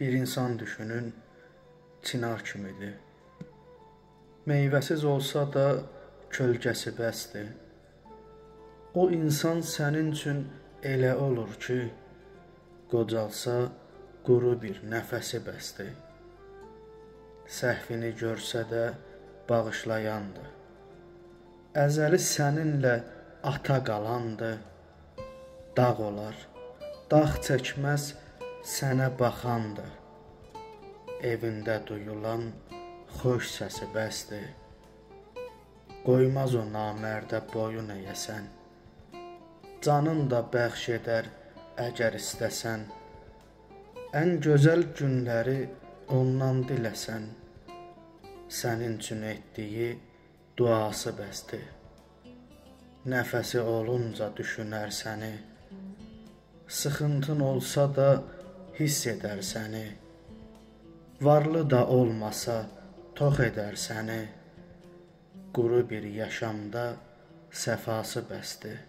Bir insan düşünün, çinar kimidir. Meyvəsiz olsa da kölgəsi bəsdir. O insan sənin üçün elə olur ki, qocalsa quru bir nəfəsi bəsdir. Səhvini görsə də bağışlayandır. Əzəli səninlə ata qalandır. Dağ olar, dağ çəkməz sənə baxandır. Evində duyulan xoş səsi bəsdir. Qoymaz o namərdə boyun əyəsən. Canın da bəxş edər əgər istəsən. Ən gözəl günləri ondan diləsən. Sənin üçün etdiyi duası bəsdir. Nəfəsi olunca düşünər səni. Sıxıntın olsa da hiss edər səni. Varlı da olmasa tox edər səni. Quru bir yaşamda səfası bəsdir.